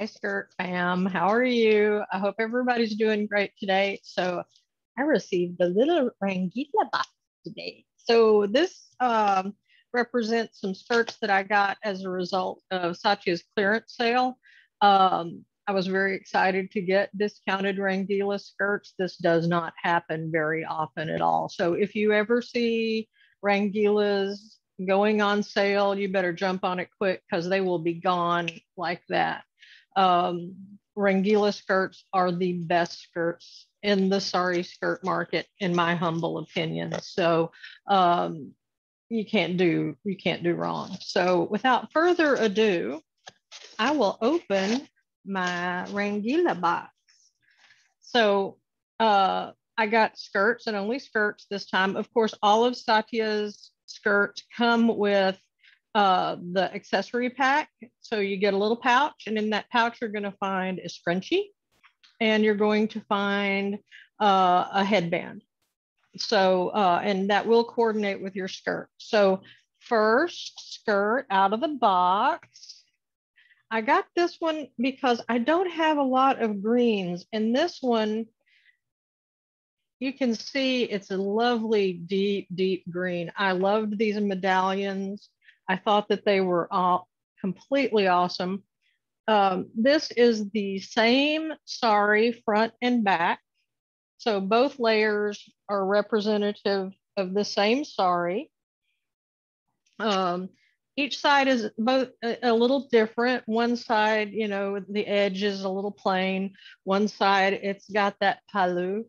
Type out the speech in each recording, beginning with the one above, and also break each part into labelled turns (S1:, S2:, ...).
S1: Hi, Skirt fam. How are you? I hope everybody's doing great today. So I received a little Rangeelaa box today. So this um, represents some skirts that I got as a result of Satya's clearance sale. Um, I was very excited to get discounted Rangeelaa skirts. This does not happen very often at all. So if you ever see Rangeelaas going on sale, you better jump on it quick because they will be gone like that. Um, Rangeelaa skirts are the best skirts in the sari skirt market, in my humble opinion. So um, you can't do you can't do wrong. So without further ado, I will open my Rangeelaa box. So uh, I got skirts and only skirts this time. Of course, all of Satya's skirts come with uh, the accessory pack. So you get a little pouch, and in that pouch, you're going to find a scrunchie and you're going to find uh, a headband. So, uh, and that will coordinate with your skirt. So, first skirt out of the box. I got this one because I don't have a lot of greens, and this one you can see it's a lovely deep, deep green. I loved these medallions. I thought that they were all completely awesome. Um, this is the same sari front and back. So both layers are representative of the same sari. Um, each side is both a, a, little different. One side, you know, the edge is a little plain. One side, it's got that palu,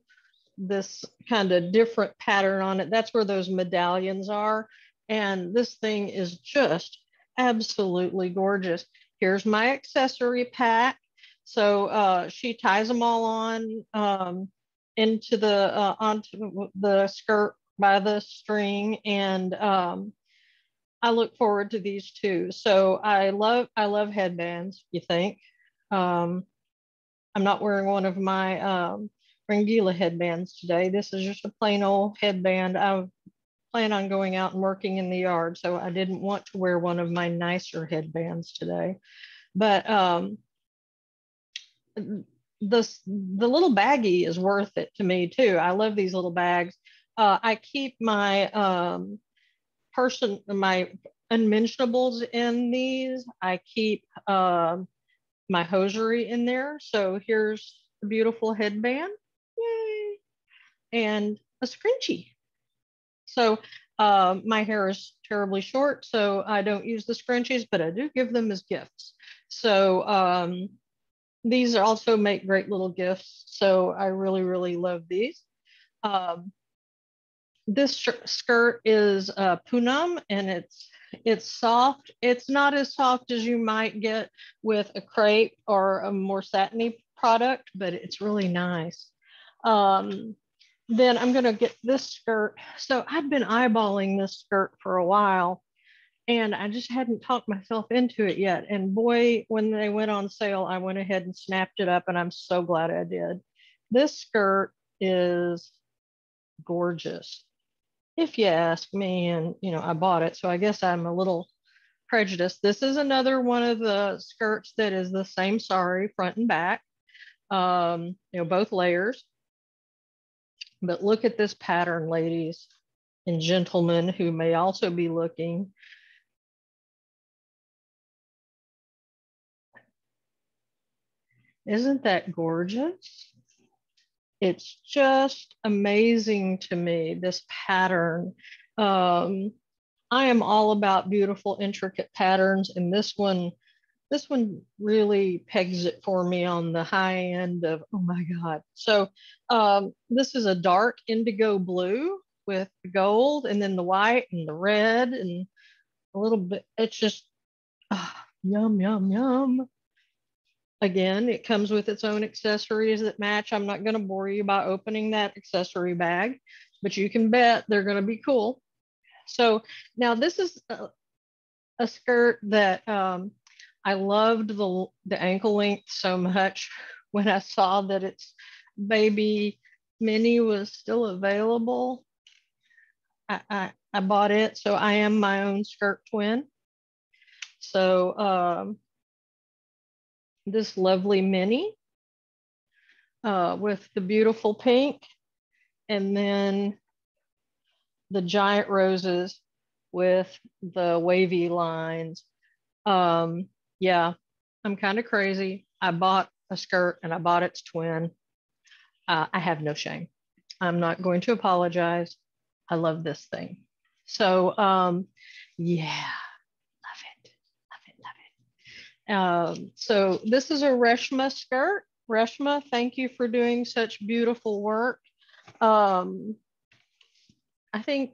S1: this kind of different pattern on it. That's where those medallions are. And this thing is just absolutely gorgeous. Here's my accessory pack. So uh, she ties them all on um, into the uh, onto the skirt by the string, and um, I look forward to these too. So I love I love headbands. You think? Um, I'm not wearing one of my um, Rangeelaa headbands today. This is just a plain old headband. I plan on going out and working in the yard, so I didn't want to wear one of my nicer headbands today. But um, the the little baggie is worth it to me too. I love these little bags. Uh, I keep my um, person my unmentionables in these. I keep uh, my hosiery in there. So here's a beautiful headband, yay, and a scrunchie. So uh, my hair is terribly short, so I don't use the scrunchies, but I do give them as gifts. So um, these also make great little gifts. So I really, really love these. Um, this skirt is uh, Poonam and it's it's soft. It's not as soft as you might get with a crepe or a more satiny product, but it's really nice. Um, then I'm going to get this skirt. So I've been eyeballing this skirt for a while and I just hadn't talked myself into it yet. And boy, when they went on sale, I went ahead and snapped it up and I'm so glad I did. This skirt is gorgeous. If you ask me, and you know, I bought it, so I guess I'm a little prejudiced. This is another one of the skirts that is the same sari front and back, um, you know, both layers. But look at this pattern, ladies and gentlemen who may also be looking. Isn't that gorgeous? It's just amazing to me, this pattern. Um, I am all about beautiful, intricate patterns, and this one this one really pegs it for me on the high end of oh my god. So um, this is a dark indigo blue with the gold and then the white and the red and a little bit it's just oh, yum yum yum. Again it comes with its own accessories that match. I'm not going to bore you by opening that accessory bag but you can bet they're going to be cool. So now this is a, a skirt that um, I loved the, the ankle length so much when I saw that its baby mini was still available. I, I, I bought it. So I am my own skirt twin. So um, this lovely mini uh, with the beautiful pink and then the giant roses with the wavy lines. Um, yeah, I'm kind of crazy. I bought a skirt and I bought its twin. Uh, I have no shame. I'm not going to apologize. I love this thing. So um, yeah, love it, love it, love it. Um, so this is a Reshma skirt. Reshma, thank you for doing such beautiful work. Um, I think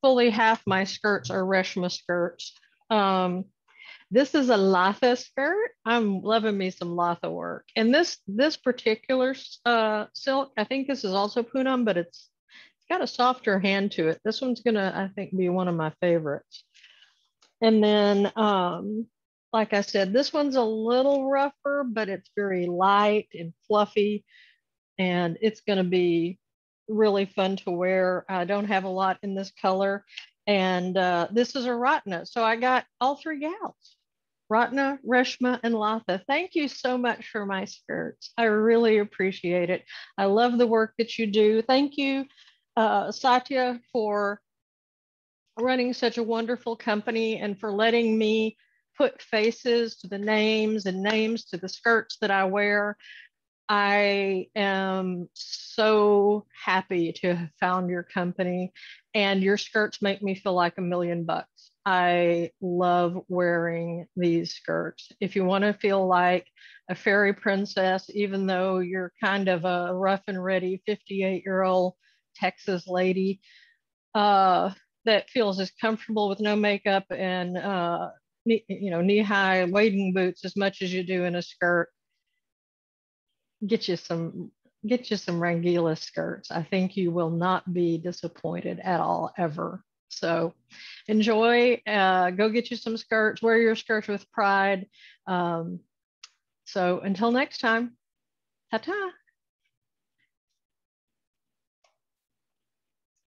S1: fully half my skirts are Reshma skirts. Um, this is a Latha skirt. I'm loving me some Latha work. And this this particular uh, silk, I think this is also Poonam, but it's it's got a softer hand to it. This one's gonna, I think, be one of my favorites. And then, um, like I said, this one's a little rougher, but it's very light and fluffy. And it's gonna be really fun to wear. I don't have a lot in this color. And uh, this is a Ratna. So I got all three gals. Ratna, Reshma, and Latha, thank you so much for my skirts. I really appreciate it. I love the work that you do. Thank you, uh, Satya, for running such a wonderful company and for letting me put faces to the names and names to the skirts that I wear. I am so happy to have found your company, and your skirts make me feel like a million bucks. I love wearing these skirts. If you want to feel like a fairy princess, even though you're kind of a rough and ready 58 year old Texas lady uh, that feels as comfortable with no makeup and uh, you know knee high wading boots as much as you do in a skirt, get you some get you some Rangeelaa skirts. I think you will not be disappointed at all ever. So enjoy, uh, go get you some skirts, wear your skirts with pride. Um, so until next time, ta-ta.